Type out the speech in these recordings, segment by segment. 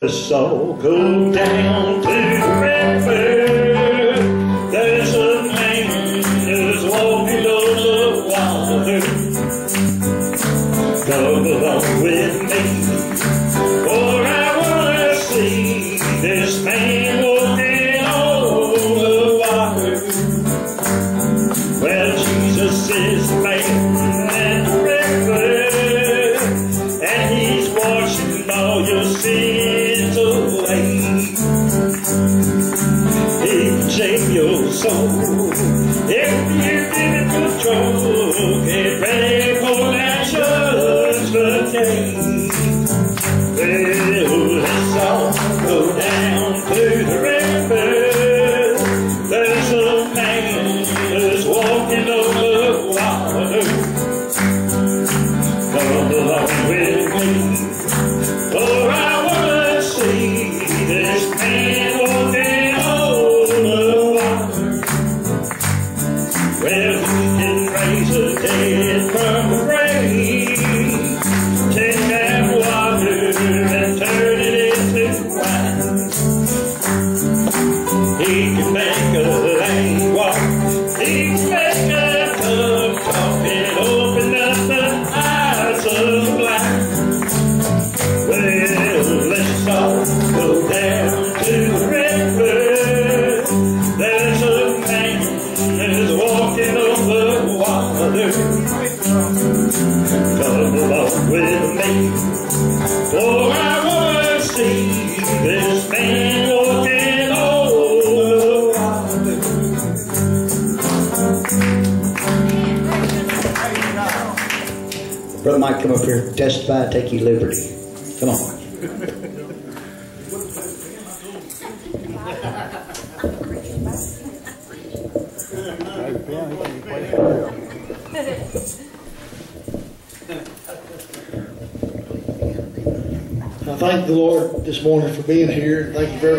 The soul go down to the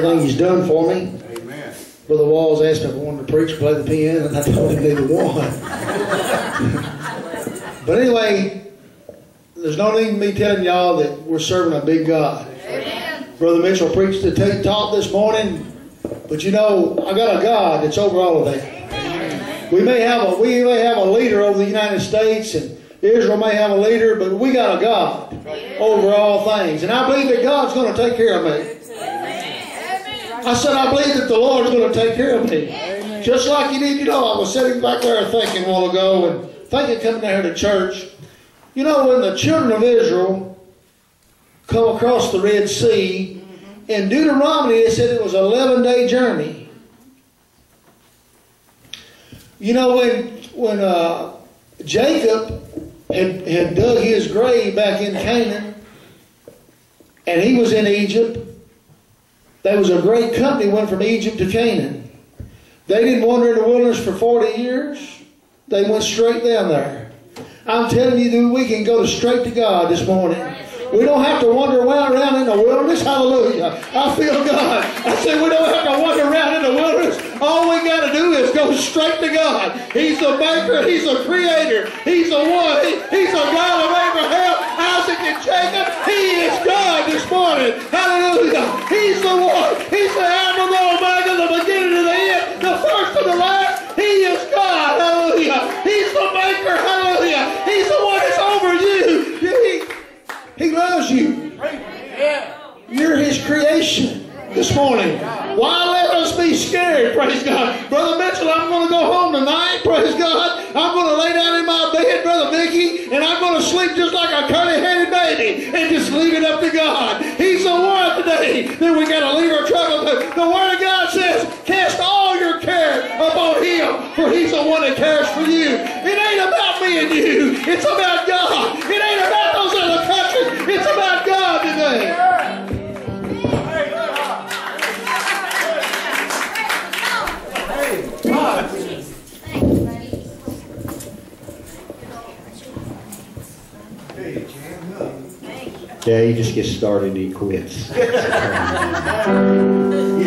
everything He's done for me. Amen. Brother Walls asked me if I wanted to preach or play the piano, and I told him neither one. but anyway, there's no need in me telling y'all that we're serving a big God. Amen. Brother Mitchell preached the t- talk this morning, but you know, I got a God that's over all of that. Amen. We may have a we may have a leader over the United States and Israel may have a leader, but we got a God over all things. And I believe that God's going to take care of me. I said, I believe that the Lord's going to take care of me. Just like you need, you know, I was sitting back there thinking a while ago and thinking coming down here to church. You know, when the children of Israel come across the Red Sea, in Deuteronomy it said it was an 11 day journey. You know, when, when uh, Jacob had, had dug his grave back in Canaan, and he was in Egypt, there was a great company went from Egypt to Canaan. They didn't wander in the wilderness for 40 years. They went straight down there. I'm telling you that we can go straight to God this morning. We don't have to wander around in the wilderness. Hallelujah. I feel God. I say we don't have to wander around in the wilderness. All we got to do is go straight to God. He's the maker. He's the creator. He's the one. He- he's the God of Abraham, Isaac, and Jacob. He is God this morning. Hallelujah. He's the one. He's the Alpha, the Omega, the beginning and the end, the first and the last. He is God. Hallelujah. He's the maker. Hallelujah. He's the one that's over you. He, he loves you. You're his creation this morning. Why let us be scared? Praise God. Brother Mitchell, I'm going to go home tonight. Praise God. I'm going to lay down in my bed, Brother Mickey, and I'm going to sleep just like a curly-headed baby and just leave it up to God. He's the one today that we got to leave our trouble to. The Word of God says, cast all your care upon Him, for He's the one that cares for you. It ain't about me and you. It's about God. It ain't about those other countries. It's about God today. Yeah, he just gets started, and he quits.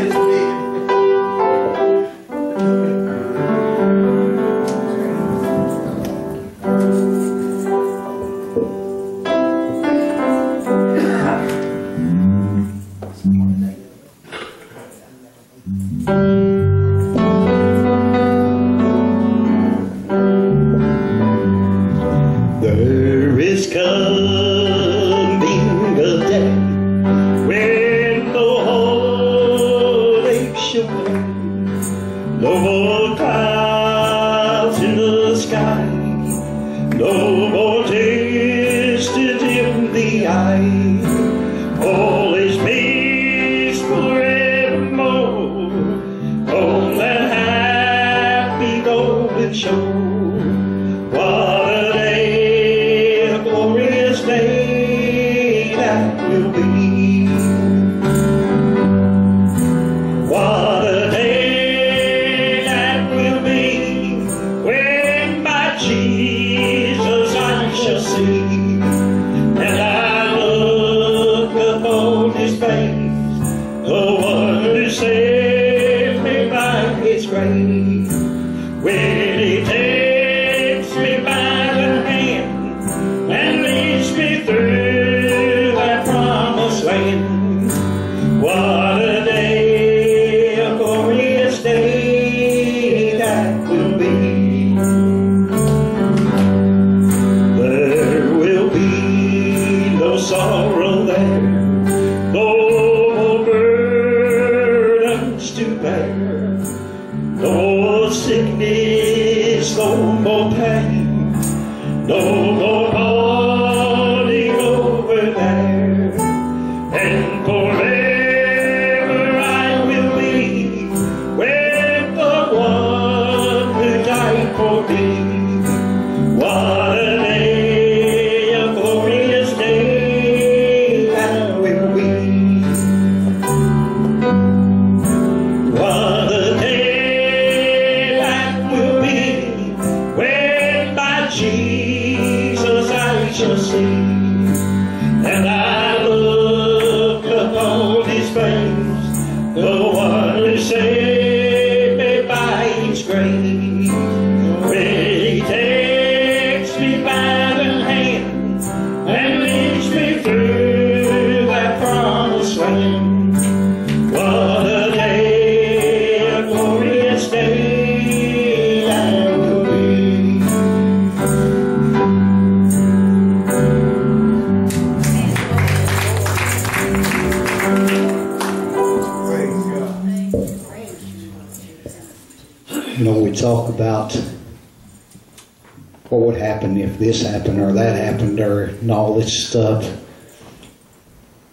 day that for me.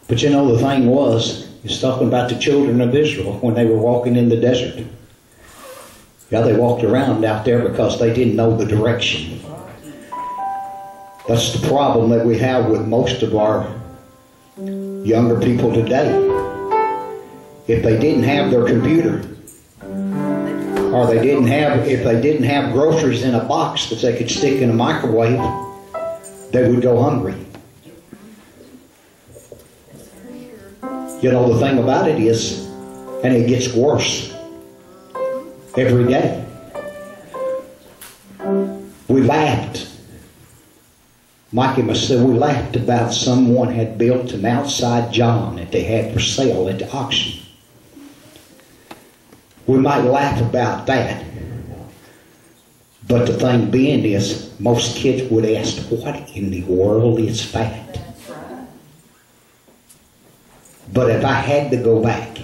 But you know, the thing was, it's talking about the children of Israel when they were walking in the desert. Yeah, they walked around out there because they didn't know the direction. That's the problem that we have with most of our younger people today. If they didn't have their computer, or they didn't have if they didn't have groceries in a box that they could stick in a microwave, they would go hungry. You know the thing about it is, and it gets worse every day. We laughed. Mikey must say we laughed about someone had built an outside John that they had for sale at the auction. We might laugh about that. But the thing being is, most kids would ask, what in the world is that? But if I had to go back,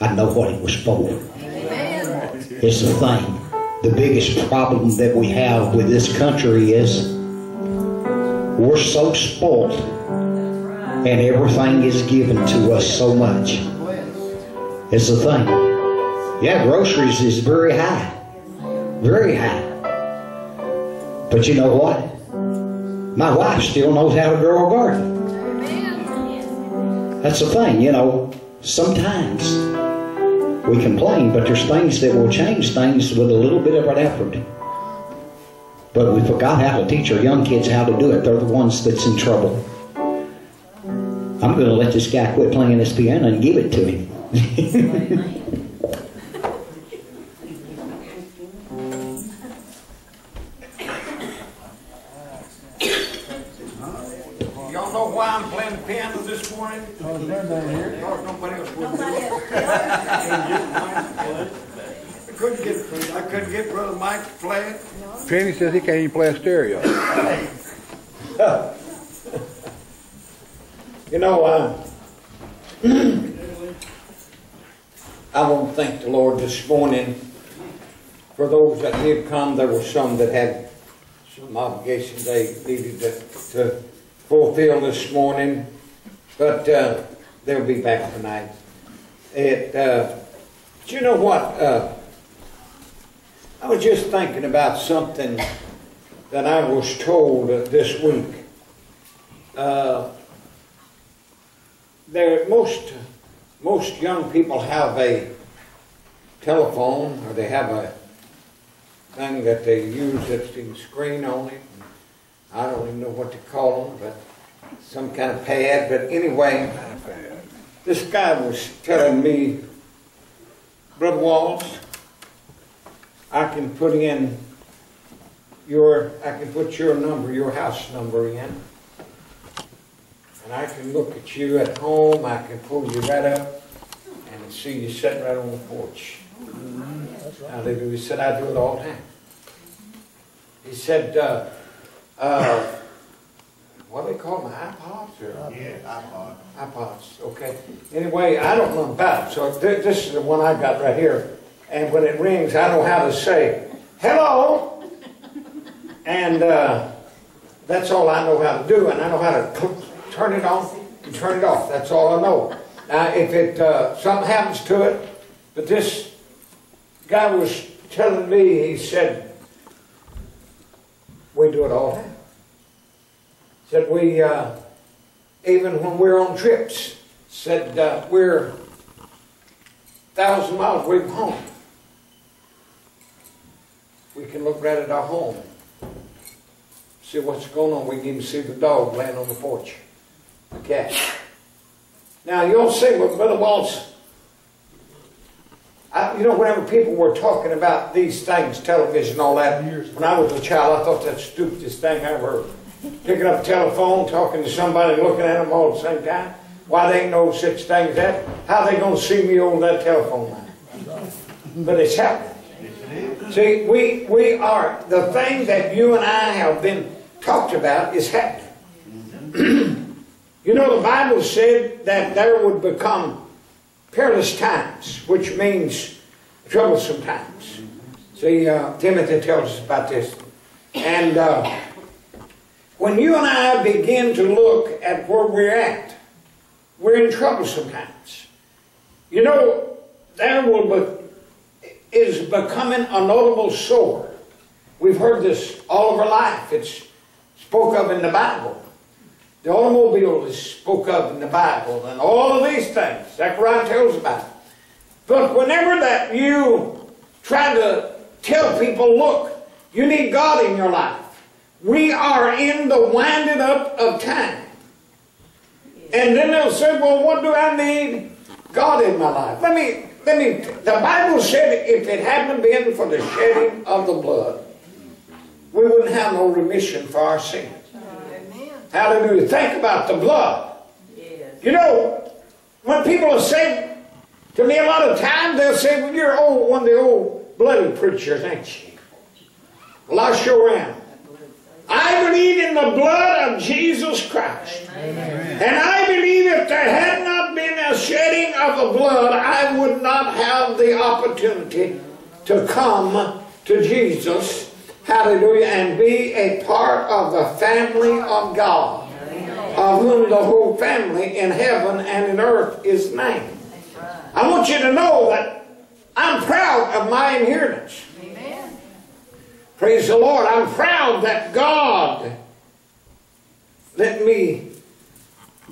I know what it was for. It's the thing. The biggest problem that we have with this country is we're so spoiled and everything is given to us so much. It's the thing. Yeah, groceries is very high. Very high. But you know what? My wife still knows how to grow a garden. That's the thing, you know. Sometimes we complain, but there's things that will change things with a little bit of an effort. But we forgot how to teach our young kids how to do it. They're the ones that's in trouble. I'm going to let this guy quit playing this piano and give it to him. Y'all know why I'm playing the piano this morning? Nobody else would do it. I couldn't get, I couldn't get Brother Mike to play it. Penny says he can't even play a stereo. You know, uh, I want to thank the Lord this morning for those that did come. There were some that had some obligations they needed to, to fulfill this morning, but uh, they'll be back tonight. It, uh, but you know what? I was just thinking about something that I was told this week. Uh, there most most young people have a telephone or they have a thing that they use that's the screen on it. I don't even know what to call them, but some kind of pad. But anyway, this guy was telling me, Brother Walls, I can put in your, I can put your number, your house number in. And I can look at you at home, I can pull you right up and see you sitting right on the porch. Hallelujah. He said, I do it all the time. He said, uh, uh, what do they call them, iPods? Or? Yeah, iPod. iPods, okay. Anyway, I don't know about it, so th- this is the one I got right here. And when it rings, I know how to say, hello. And uh, that's all I know how to do, and I know how to turn it on and turn it off. That's all I know. Now, if it uh, something happens to it, but this guy was telling me, he said, we do it all the time. Said we, uh, even when we're on trips, said uh, we're thousand miles away from home. We can look right at our home, see what's going on. We can even see the dog laying on the porch, the cat. Now you'll see what Brother Walls. I, you know, whenever people were talking about these things, television, all that, when I was a child, I thought that's the stupidest thing I ever heard. Picking up a telephone, talking to somebody, looking at them all at the same time. Why, they ain't no such thing as that. How they going to see me over that telephone line? But it's happening. See, we, we are, the thing that you and I have been talked about is happening. you know, the Bible said that there would become perilous times, which means troublesome times. See, uh, Timothy tells us about this. And uh, when you and I begin to look at where we're at, we're in troublesome times. You know, there will be, is becoming a notable sore. We've heard this all of our life. It's spoke of in the Bible. The automobile is spoke of in the Bible, and all of these things. Zechariah tells about it. But whenever that you try to tell people, look, you need God in your life. We are in the winding up of time. And then they'll say, well, what do I need God in my life? Let me, let me, the Bible said if it hadn't been for the shedding of the blood, we wouldn't have no remission for our sins. Amen. Hallelujah. Think about the blood. Yes. You know, when people say to me a lot of times, they'll say, well, you're old, one of the old bloody preachers, ain't you? Well, I sure am. I believe in the blood of Jesus Christ. And I believe if there had not been a shedding of the blood, I would not have the opportunity to come to Jesus, hallelujah, and be a part of the family of God, of whom the whole family in heaven and in earth is named. I want you to know that I'm proud of my inheritance. Praise the Lord. I'm proud that God let me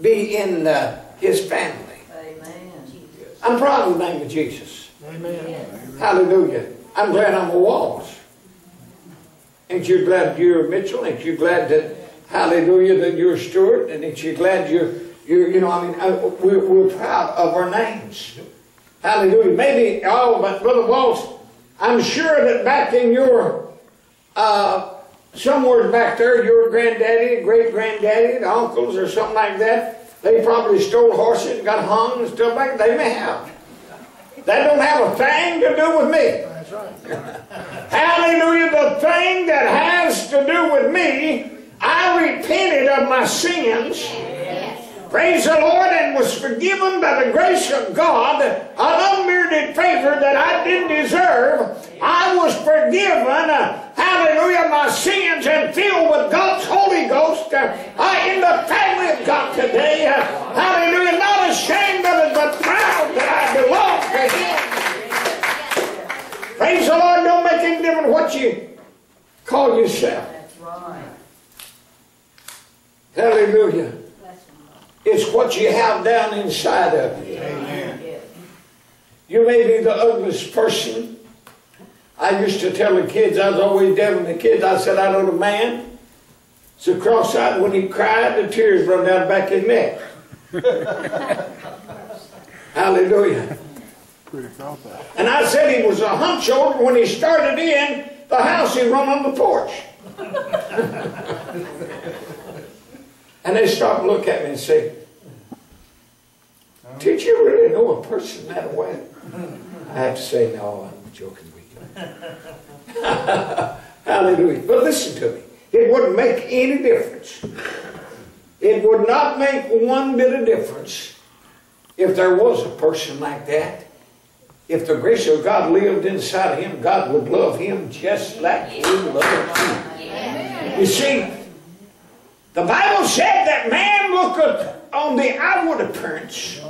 be in uh, His family. Amen. I'm proud of the name of Jesus. Amen. Hallelujah. I'm glad I'm a Walls. Ain't you glad you're a Mitchell? Ain't you glad that, hallelujah, that you're a Stewart? And ain't you glad you're, you're you know, I mean, uh, we're, we're proud of our names. Hallelujah. Maybe, oh, but Brother Walls, I'm sure that back in your uh, somewhere back there, your granddaddy, great granddaddy, the uncles, or something like that, They probably stole horses and got hung and stuff like that. They may have. That don't have a thing to do with me. That's right. Hallelujah. The thing that has to do with me, I repented of my sins. Praise the Lord, and was forgiven by the grace of God, an unmerited favor that I didn't deserve. I was forgiven, uh, hallelujah, my sins and filled with God's Holy Ghost. Uh, I in the family of God today. Uh, hallelujah, not ashamed of it, but proud that I belong to Him. Praise the Lord, don't make any difference what you call yourself. That's right. Hallelujah. Bless him, Lord. It's what you have down inside of you. Yes. You may be the ugliest person. I used to tell the kids, I was always telling the kids, I said, I know the man. So cross-eyed, when he cried, the tears run down the back of his neck. Hallelujah. And I said he was a hunch shoulder when he started in the house, he run on the porch. and they stop and look at me and say, Did you really know a person that way? I have to say, no, I'm joking with you. Hallelujah. But listen to me. It wouldn't make any difference. It would not make one bit of difference if there was a person like that. If the grace of God lived inside of him, God would love him just like he loved you. You see, the Bible said that man looketh on the outward appearance,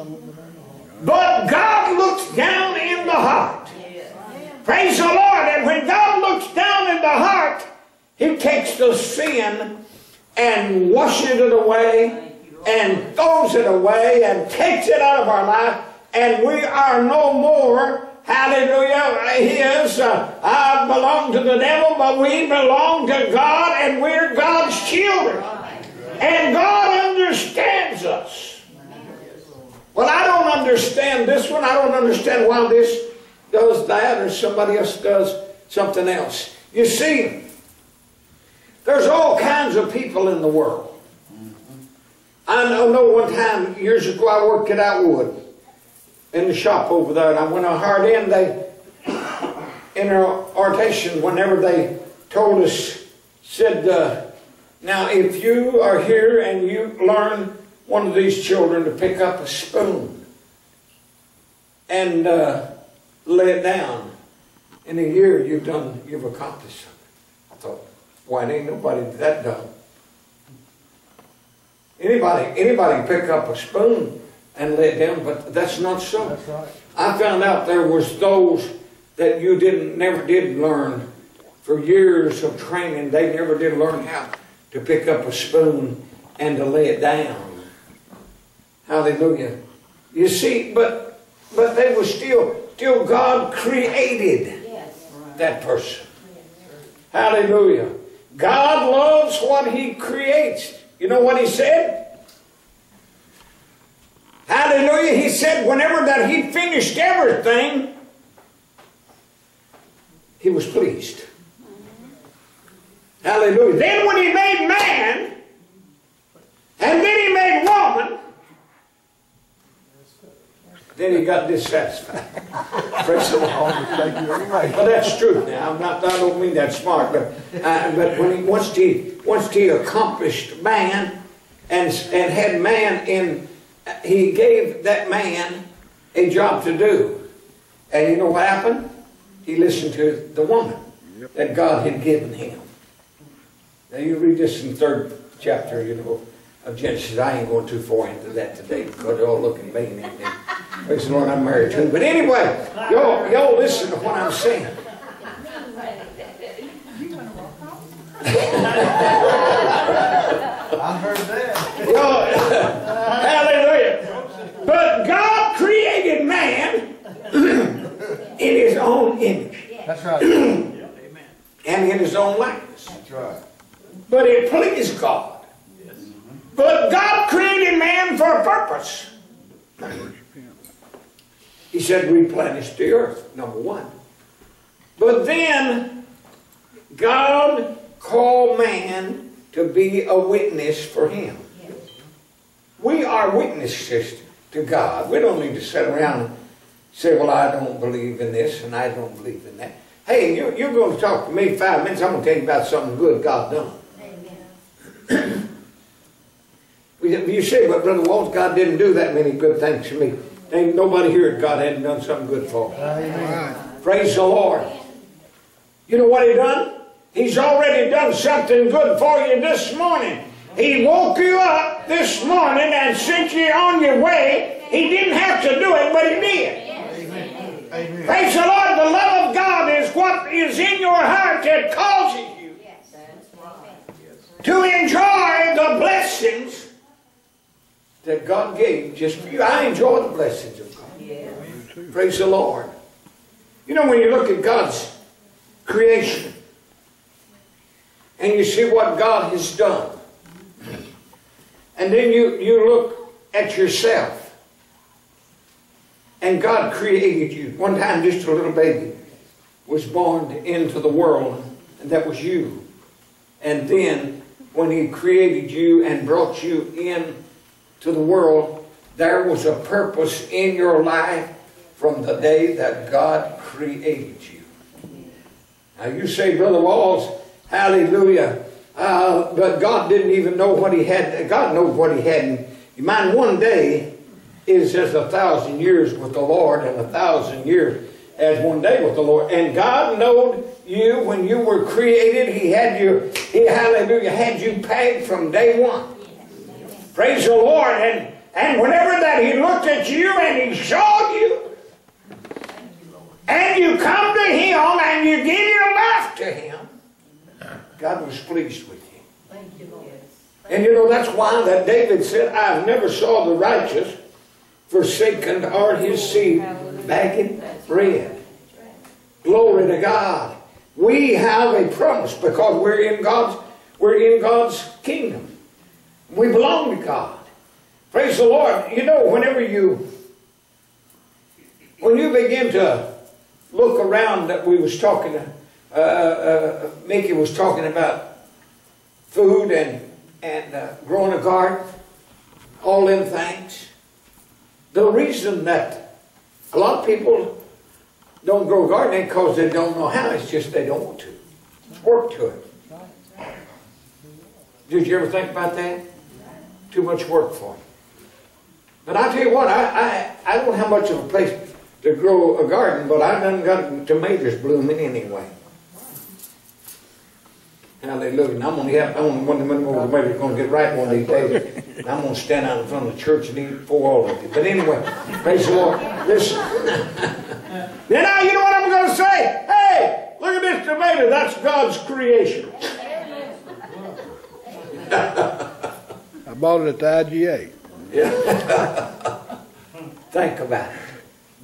but God looks down in the heart. Praise the Lord. And when God looks down in the heart, He takes the sin and washes it away and throws it away and takes it out of our life, and we are no more. Hallelujah. His, uh, I belong to the devil, but we belong to God and we're God's children. And God understands us. Well, I don't understand this one. I don't understand why this does that or somebody else does something else. You see, there's all kinds of people in the world. I know, one time, years ago, I worked at Outwood in the shop over there, and I went on hard in. They, in our orientation, whenever they told us, said, uh, now if you are here and you learn one of these children to pick up a spoon and uh, lay it down, in a year you've done, you've accomplished something. I thought, why ain't nobody that done? Anybody, anybody pick up a spoon and lay it down, but that's not so. That's right. I found out there was those that you didn't never did learn for years of training. They never did learn how to pick up a spoon and to lay it down. Hallelujah. You see, but but they were still still God created Yes. that person. Hallelujah. God loves what He creates. You know what He said? Hallelujah. He said, whenever that He finished everything, He was pleased. Hallelujah. Then when He made man, and then He made woman, then He got dissatisfied. Praise the Lord. All mistake you ever made. Well, that's true. Now, I'm not. I don't mean that smart, but uh, but when he once he once he accomplished man, and and had man in, he gave that man a job to do, and you know what happened? He listened to the woman that God had given him. Now you read this in the third chapter, you know, of Genesis. I ain't going too far into that today because they're all looking at me and. Praise the Lord, I'm married too. But anyway, y'all, y'all listen to what I'm saying. I heard that. Y'all, hallelujah. But God created man in his own image That's right. and in his own likeness. That's right. But it pleased God. But God created man for a purpose. He said, replenish the earth, number one. But then, God called man to be a witness for him. We we are witnesses to God. We don't need to sit around and say, well, I don't believe in this and I don't believe in that. Hey, you, you're going to talk to me five minutes. I'm going to tell you about something good God done. You say, but Brother Walls, God didn't do that many good things to me. Ain't nobody here that God hadn't done something good for. Praise the Lord. You know what he done? He's already done something good for you this morning. He woke you up this morning and sent you on your way. He didn't have to do it, but he did. Praise the Lord. The love of God is what is in your heart that causes you to enjoy the blessings that God gave just for you. I enjoy the blessings of God. Praise the Lord. You know, when you look at God's creation and you see what God has done, and then you, you look at yourself and God created you. One time, just a little baby was born into the world, and that was you. And then, when He created you and brought you in to the world, there was a purpose in your life from the day that God created you. Now, you say, Brother Walls, hallelujah. Uh, but God didn't even know what He had. God knows what He had. You mind, one day is as a thousand years with the Lord, and a thousand years as one day with the Lord. And God knowed you when you were created. He had you, He, hallelujah, had you pegged from day one. Praise the Lord. And, and whenever that He looked at you and He saw you, and you come to Him and you give your life to Him, God was pleased with you. Thank you, Lord. And you know, that's why that David said, I've never saw the righteous forsaken or his seed begging bread. Glory to God. We have a promise because we're in God's we're in God's kingdom. We belong to God. Praise the Lord. You know, whenever you when you begin to look around that we was talking uh, uh, Mickey was talking about food and and uh, growing a garden, all them things. The reason that a lot of people don't grow gardening because they don't know how. It's just they don't want to. Work to it. Did you ever think about that? Too much work for it. But I tell you what, I, I, I don't have much of a place to grow a garden, but I done got tomatoes blooming anyway. Hallelujah. And I'm gonna have I'm gonna one of them tomatoes gonna get right one of these days. And I'm gonna stand out in front of the church and eat for all of you. But anyway, praise the Lord. Listen. then now you know what I'm gonna say? Hey, look at this tomato, that's God's creation. I bought it at the IGA. Yeah. Think about it.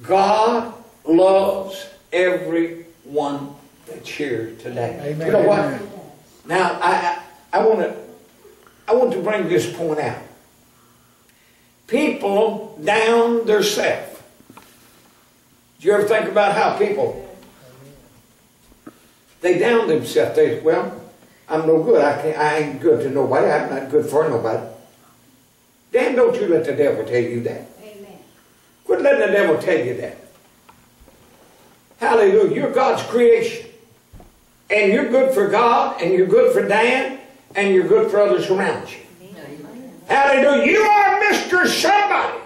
God loves everyone that's here today. You know what? Now I I, I want to I want to bring this point out. People down their self. Do you ever think about how people they down themselves? They well, I'm no good. I can't. I ain't good to nobody. I'm not good for nobody. Dan, don't you let the devil tell you that. Quit letting the devil tell you that. Hallelujah. You're God's creation. And you're good for God, and you're good for Dan, and you're good for others around you. Hallelujah. You are Mr. Somebody.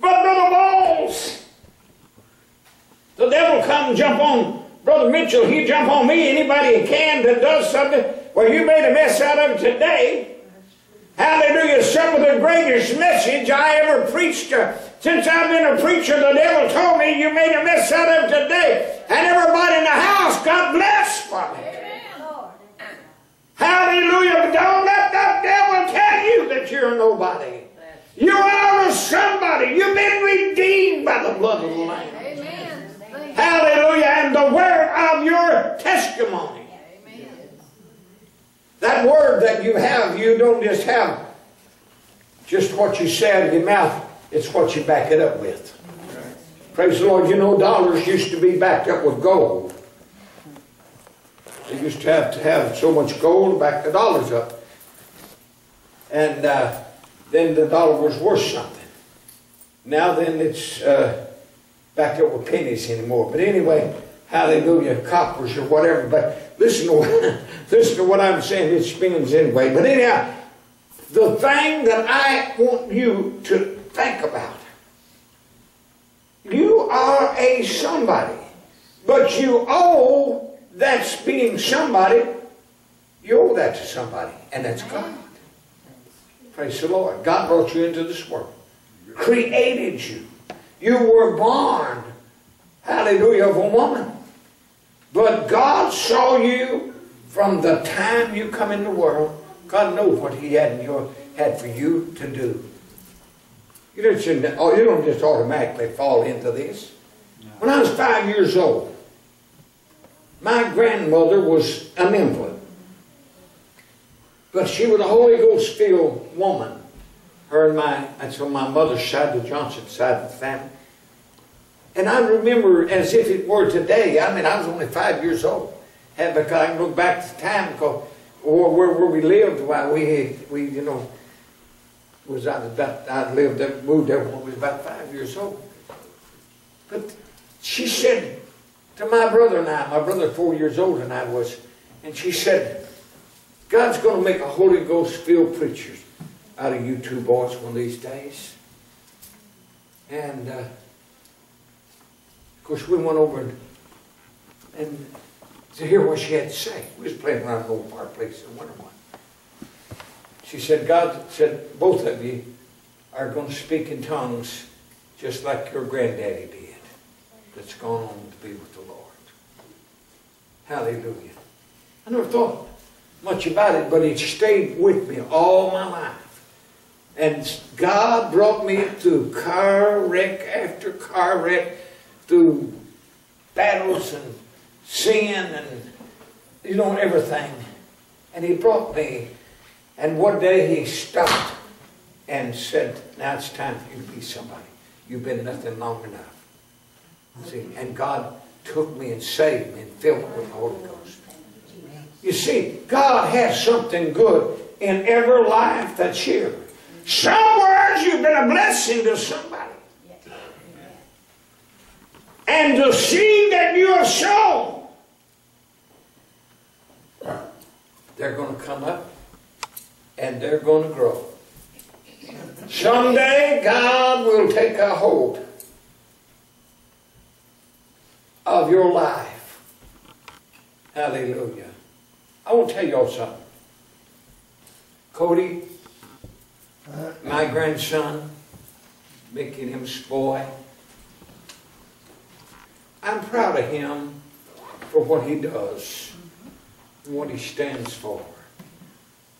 But Brother Walls, the devil come jump on Brother Mitchell. He jump on me. Anybody he can that does something. Well, you made a mess out of today. Hallelujah. Some of the greatest message I ever preached. Since I've been a preacher, the devil told me you made a mess out of today. And everybody in the house got blessed from it. Hallelujah. Don't let that devil tell you that you're nobody. You are a somebody. You've been redeemed by the blood of the Lamb. Hallelujah. And the word of your testimony. That word that you have, you don't just have just what you say out of your mouth, it's what you back it up with. Praise the Lord. You know, dollars used to be backed up with gold. They used to have to have so much gold to back the dollars up. and uh, then the dollar was worth something. Now then it's uh, back up with pennies anymore. But anyway, hallelujah, coppers or whatever. But listen to what, listen to what I'm saying. It spins anyway. But anyhow, the thing that I want you to think about. Are a somebody, but you owe that's being somebody. You owe that to somebody, and that's God. Praise the Lord. God brought you into this world, created you. You were born, hallelujah, of a woman. But God saw you from the time you come in the world. God knows what He had in your had for you to do. You don't, oh, you don't just automatically fall into this. When I was five years old, my grandmother was an invalid. But she was a Holy Ghost filled woman. Her and my, that's on my mother's side, the Johnson side of the family. And I remember as if it were today, I mean, I was only five years old. I can look back to the time because where, where we lived, while we, we, you know, was I about, I lived there, moved there when I was about five years old. But she said to my brother and I, my brother four years older than I was, and she said, God's going to make a Holy Ghost filled preachers out of you two boys one of these days. And, uh, of course, we went over and, and to hear what she had to say. We was playing around an old fireplace in winter one. She said, God said, both of you are going to speak in tongues just like your granddaddy did that's gone on to be with the Lord. Hallelujah. I never thought much about it, but it stayed with me all my life. And God brought me through car wreck after car wreck, through battles and sin and, you know, everything. And He brought me and one day he stopped and said, Now it's time for you to be somebody. You've been nothing long enough. See, and God took me and saved me and filled me with the Holy Ghost. You see, God has something good in every life that's here. Somewhere you've been a blessing to somebody. And the seed that you have sown, they're going to come up and they're going to grow. Someday God will take a hold of your life. Hallelujah. I want to tell y'all something. Cody, my grandson, making him boy. I'm proud of him for what he does and what he stands for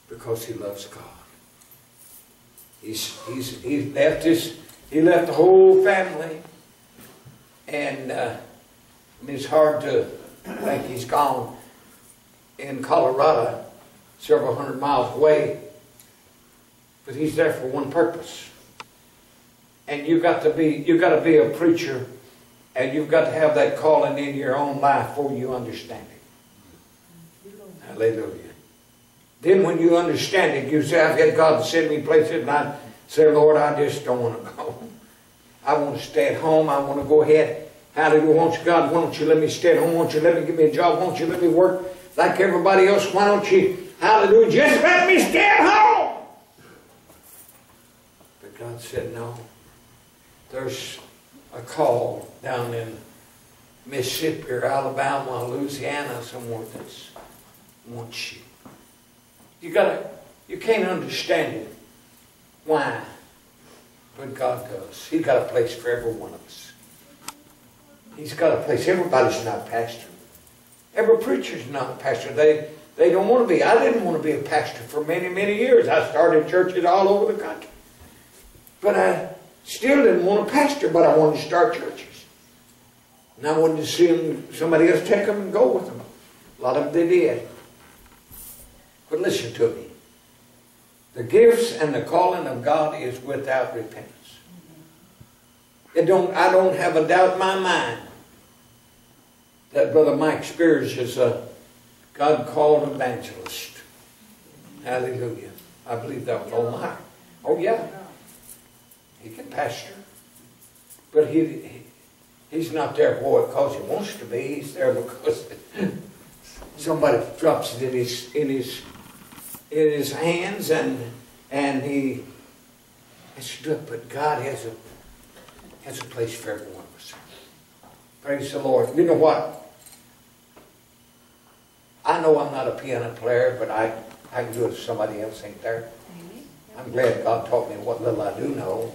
because he loves God. He's, he's, he left his, he left the whole family, and uh, it's hard to think he's gone in Colorado, several hundred miles away, but he's there for one purpose. And you've got to be, you've got to be a preacher, and you've got to have that calling in your own life before you understand it. Hallelujah. Then when you understand it, you say, I've had God send me places, and I say, Lord, I just don't want to go. I want to stay at home. I want to go ahead. Hallelujah. Won't you, God, why don't you let me stay at home? Won't you let me give me a job? Won't you let me work like everybody else? Why don't you, hallelujah, just let me stay at home? But God said, no. There's a call down in Mississippi or Alabama, or Louisiana, somewhere that wants you. You gotta, you can't understand it. Why? But God does. He's got a place for every one of us. He's got a place. Everybody's not a pastor. Every preacher's not a pastor. They, they don't want to be. I didn't want to be a pastor for many, many years. I started churches all over the country. But I still didn't want to pastor, but I wanted to start churches. And I wanted to see them, somebody else take them and go with them. A lot of them they did. But listen to me. The gifts and the calling of God is without repentance. It don't, I don't have a doubt in my mind that Brother Mike Spears is a God-called evangelist. Hallelujah. I believe that with all my heart. Oh, yeah. He can pastor. But he, he he's not there, boy, because he wants to be. He's there because somebody drops it in his in his in his hands and and he has to do it. But God has a has a place for every one of us. Praise the Lord. You know what? I know I'm not a piano player, but I, I can do it if somebody else ain't there. I'm glad God taught me what little I do know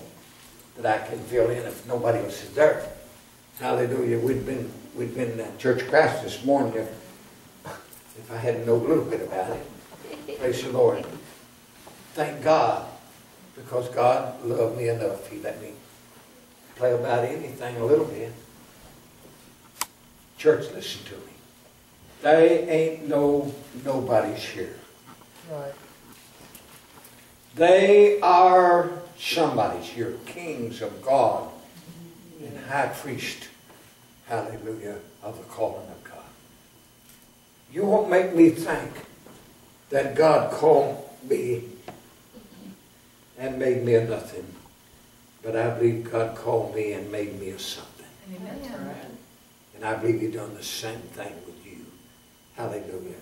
that I can fill in if nobody else is there. Hallelujah. We'd been we'd been at Church Christ this morning if if I hadn't known a little bit about it. Praise the Lord. Thank God. Because God loved me enough. He let me play about anything a little bit. Church, listen to me. They ain't no nobodies here. Right. They are somebody's here, kings of God and high priest, hallelujah, of the calling of God. You won't make me think that God called me and made me a nothing, but I believe God called me and made me a something. Amen. And I believe He done the same thing with you. Hallelujah.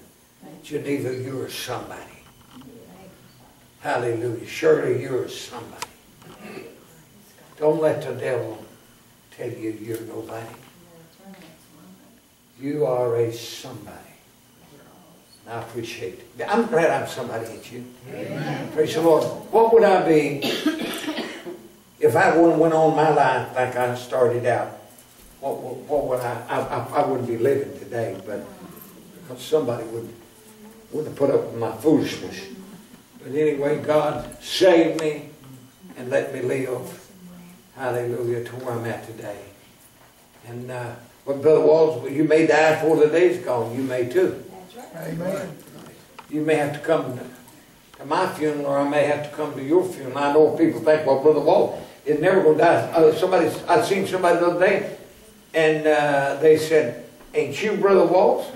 Geneva, you are somebody. Hallelujah. Surely you're somebody. Don't let the devil tell you you're nobody. You are a somebody. I appreciate it. I'm glad I'm somebody, ain't you? Praise the Lord. What would I be if I wouldn't went on my life like I started out? What, what, what would I, I, I, wouldn't be living today, but because somebody would, wouldn't have put up with my foolishness. But anyway, God saved me and let me live. Hallelujah, to where I'm at today. And uh, Brother Walls, you may die before the day's gone. You may too. Amen. You may have to come to my funeral, or I may have to come to your funeral. I know people think, well, Brother Walls is never going to die. Uh, somebody, I seen somebody the other day, and uh, they said, "Ain't you Brother Walls?"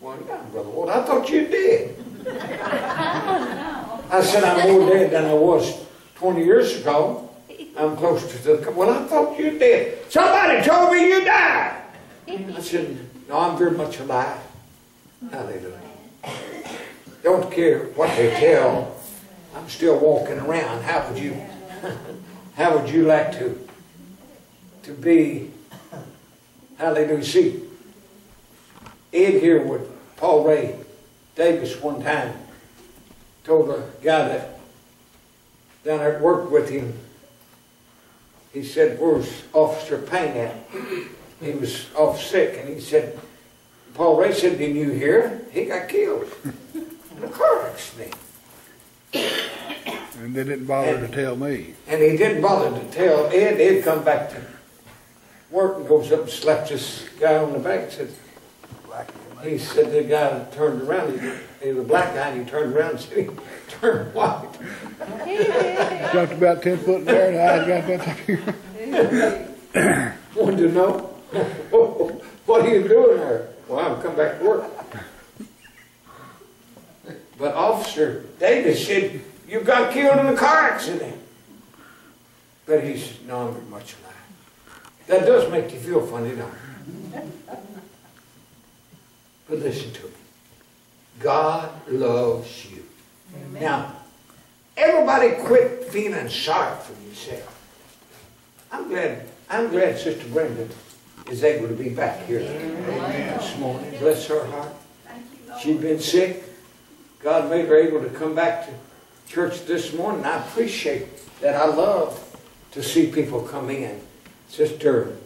Well, yeah, Brother Walls. I thought you did. I said, I'm more dead than I was 20 years ago. I'm close to the. Well, I thought you did. Somebody told me you died. I said, No, I'm very much alive. Hallelujah. Don't care what they tell. I'm still walking around. How would you? How would you like to? To be? Hallelujah. See, Ed here with Paul Ray Davis one time told a guy that down there worked with him, he said, where's Officer Payne at? He was off sick, and he said, Paul Ray said, didn't you hear? He got killed in a car accident. And they didn't bother to tell me. And he didn't bother to tell Ed. Ed come back to work and goes up and slaps this guy on the back and said, he said the guy turned around, he, he was a black guy, and he turned around and said he turned white. Jumped about ten foot in the air and I got that up here. Wanted to know, what are you doing there? Well, I'm come back to work. But Officer Davis said, you got killed in a car accident. But he said, no, I'm very much alive. That does make you feel funny, don't it? But listen to me. God loves you. Now, everybody quit feeling sorry for yourself. I'm glad, I'm glad Sister Brenda is able to be back here this morning. Bless her heart. She'd been sick. God made her able to come back to church this morning. I appreciate that. I love to see people come in. Sister,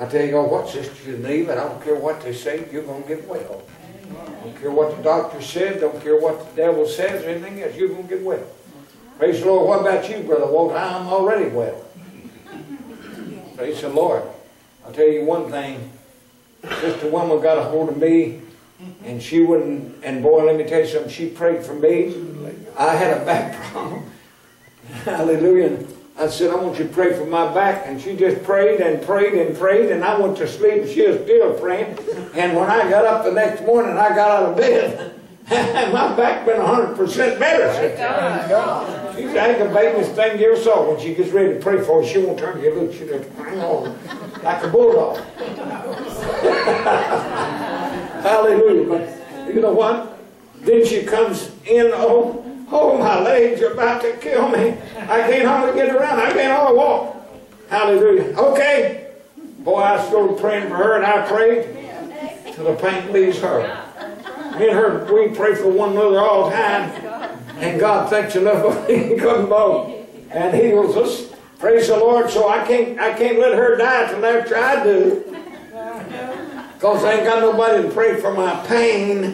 I tell you what, Sister Geneva, I don't care what they say, you're going to get well. I Don't care what the doctor said, don't care what the devil says or anything else, you're going to get well. Praise the Lord. What about you, Brother Walt? I'm already well. Praise the Lord. I'll tell you one thing. Sister Wilma got a hold of me, and she wouldn't, and boy, let me tell you something, she prayed for me. I had a back problem. Hallelujah. I said, I want you to pray for my back. And she just prayed and prayed and prayed, and I went to sleep, and she was still praying. And when I got up the next morning, I got out of bed. My back been hundred percent better since She's aggravating this thing years old. When she gets ready to pray for you, she won't turn to you look. She'll just hang on like a bulldog. Hallelujah. But you know what? Then she comes in, oh, oh, my legs are about to kill me. I can't hardly get around. I can't hardly walk. Hallelujah. Okay. Boy, I started praying for her, and I prayed till the pain leaves her. Me and her, we pray for one another all the time. And God thanks enough of He along and heals us. Praise the Lord. So I can't I can't let her die till after I do. Because I ain't got nobody to pray for my pain.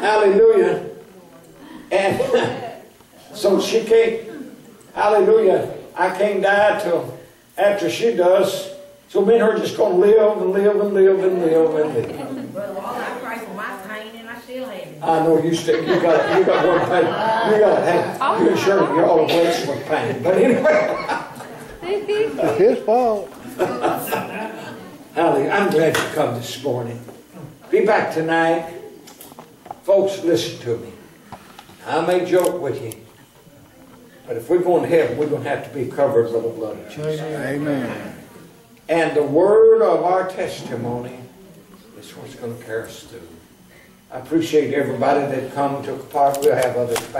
Hallelujah. And so she can't, hallelujah, I can't die till after she does. So me and her just gonna live and live and live and live and live. Brother Wall, I pray for my pain and I still have it. I know you still, you got, you got one pain. You got, hey, oh, you sure oh. you're all blessed with pain. But anyway, It's his fault. Hallelujah. I'm glad you come this morning. Be back tonight. Folks, listen to me. I may joke with you, but if we're going to heaven, we're going to have to be covered by the blood of Jesus. Amen. And the word of our testimony is what's going to carry us through. I appreciate everybody that come took part. We'll have others back.